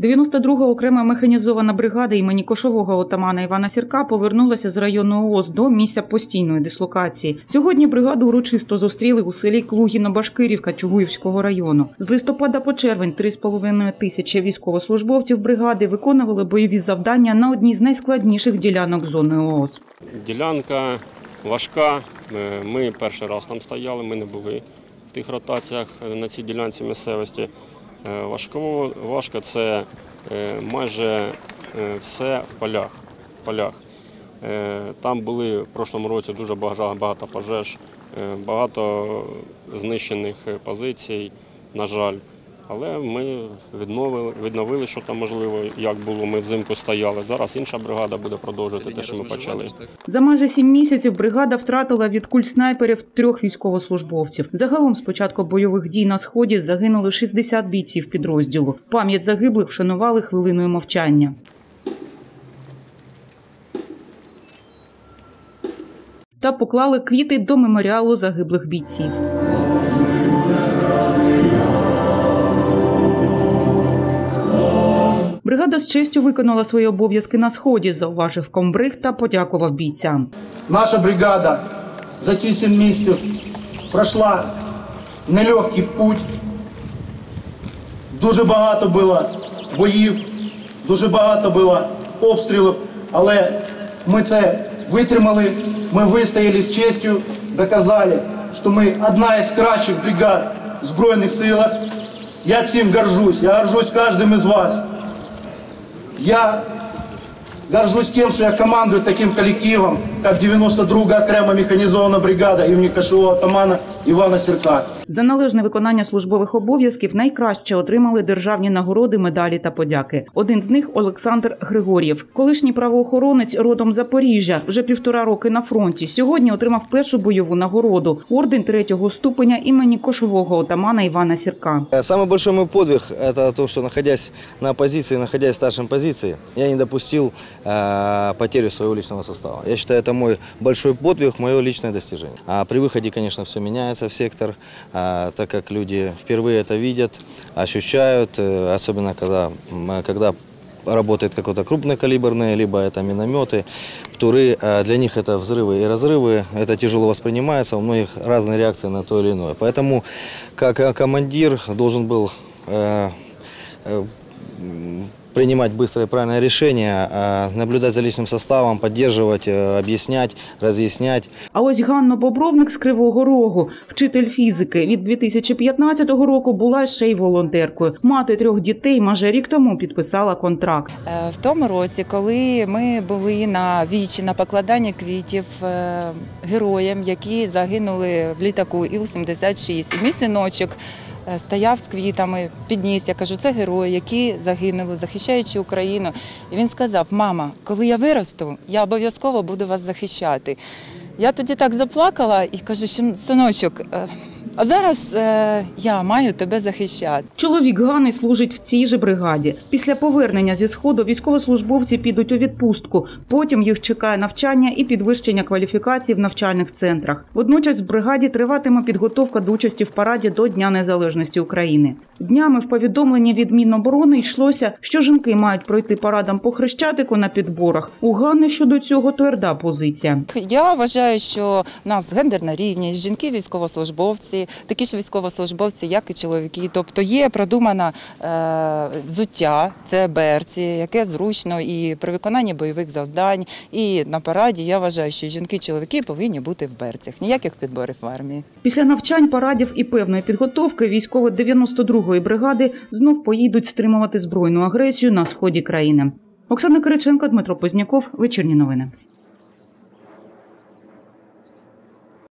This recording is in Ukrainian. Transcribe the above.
92-га окрема механізована бригада імені кошового отамана Івана Сірка повернулася з районного ООС до місця постійної дислокації. Сьогодні бригаду урочисто зустріли у селі Клугіно-Башкирівка Чугуївського району. З листопада по червень 3,5 тисячі військовослужбовців бригади виконували бойові завдання на одній з найскладніших ділянок зони ООС. Ділянка важка. Е, Ми перший раз там стояли, ми не були в тих ротаціях е, на цій ділянці місцевості. Е, Важко, важко це е, майже е, все в полях. полях. Там були в прошлому році дуже багато, пожеж, багато знищених позицій, на жаль. Але ми відновили, відновили, що там можливо, як було. Ми взимку стояли. Зараз інша бригада буде продовжувати те, що ми почали. За майже сім місяців бригада втратила від куль снайперів трьох військовослужбовців. Загалом з початку бойових дій на сході загинули 60 бійців підрозділу. Пам'ять загиблих вшанували хвилиною мовчання. Та поклали квіти до меморіалу загиблих бійців. Бригада з честю виконала свої обов'язки на сході, зауважив комбриг та подякував бійцям. Наша бригада за ці сім місяців пройшла нелегкий путь. Дуже багато було боїв, дуже багато було обстрілів, але ми це витримали, ми вистояли з честю, доказали, що ми одна із кращих бригад в Збройних силах. Я цим горжусь, я горжусь кожним із вас. Я горжусь тем, что я командую таким коллективом, как 92-га окрема механизованная бригада імені кошового атамана Івана Сірка. За належне виконання службових обов'язків найкраще отримали державні нагороди, медалі та подяки. Один з них Олександр Григор'єв, колишній правоохоронець родом з Запоріжжя, вже півтора роки на фронті. Сьогодні отримав першу бойову нагороду орден третього ступеня імені кошового отамана Івана Сірка. Э, Самый большой мой подвиг – это то, что находясь на позиции, находясь в старшем позиции, я не допустил э, потери своего личного состава. Я считаю, это мой большой подвиг, мое личное достижение. А при выходе, конечно, все меняется в сектор, а, так как люди впервые это видят, ощущают, э, особенно когда, м, когда работает какой-то крупнокалиберный, либо это минометы, птуры, э, для них это взрывы и разрывы, это тяжело воспринимается, у многих разные реакции на то или иное. Поэтому как э, командир должен был э, э, принимать быстрое и правильное решение, э, наблюдать за личным составом, поддерживать, э, объяснять, разъяснять. А ось Ганна Бобровник з Кривого Рогу, вчитель фізики. Від 2015 року була ще й волонтеркою. Мати трьох дітей майже рік тому підписала контракт. Е, В тому році, коли ми були на вічі на покладанні квітів е, героям, які загинули в літаку Іл-76, і мій синочок е, стояв з квітами, підніс. Я кажу, це герої, які загинули, захищаючи Україну. І він сказав: Мама, коли я виросту, я обов'язково буду вас захищати. Я тоді так заплакала і кажу, що синочок, е, а зараз е, я маю тебе захищати. Чоловік Гани служить в цій же бригаді. Після повернення зі сходу військовослужбовці підуть у відпустку. Потім їх чекає навчання і підвищення кваліфікації в навчальних центрах. Водночас в бригаді триватиме підготовка до участі в параді до Дня Незалежності України. Днями в повідомленні від Міноборони йшлося, що жінки мають пройти парадом по хрещатику на підборах. У Гани щодо цього тверда позиція. Я вважаю, що в нас гендерна рівність, жінки військовослужбовці, такі ж військовослужбовці, як і чоловіки. Тобто є продумане взуття, це берці, яке зручно і при виконанні бойових завдань, і на параді я вважаю, що жінки і чоловіки повинні бути в берцях. Ніяких підборів в армії. Після навчань, парадів і певної підготовки військові 92-ї бригади знов поїдуть стримувати збройну агресію на сході країни. Оксана Кириченко, Дмитро Позняков. Вечірні новини.